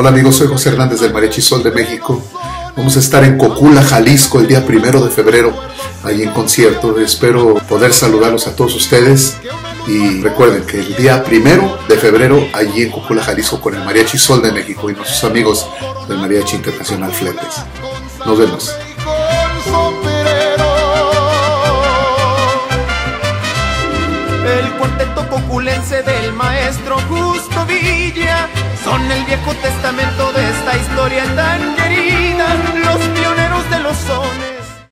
Hola amigos, soy José Hernández del Mariachi Sol de México. Vamos a estar en Cocula, Jalisco, el día primero de febrero, ahí en concierto. Espero poder saludarlos a todos ustedes. Y recuerden que el día primero de febrero, allí en Cocula, Jalisco, con el Mariachi Sol de México y nuestros amigos del Mariachi Internacional Fletes. Nos vemos. El cuarteto coculense del maestro Villa son el viejo testamento de esta historia tan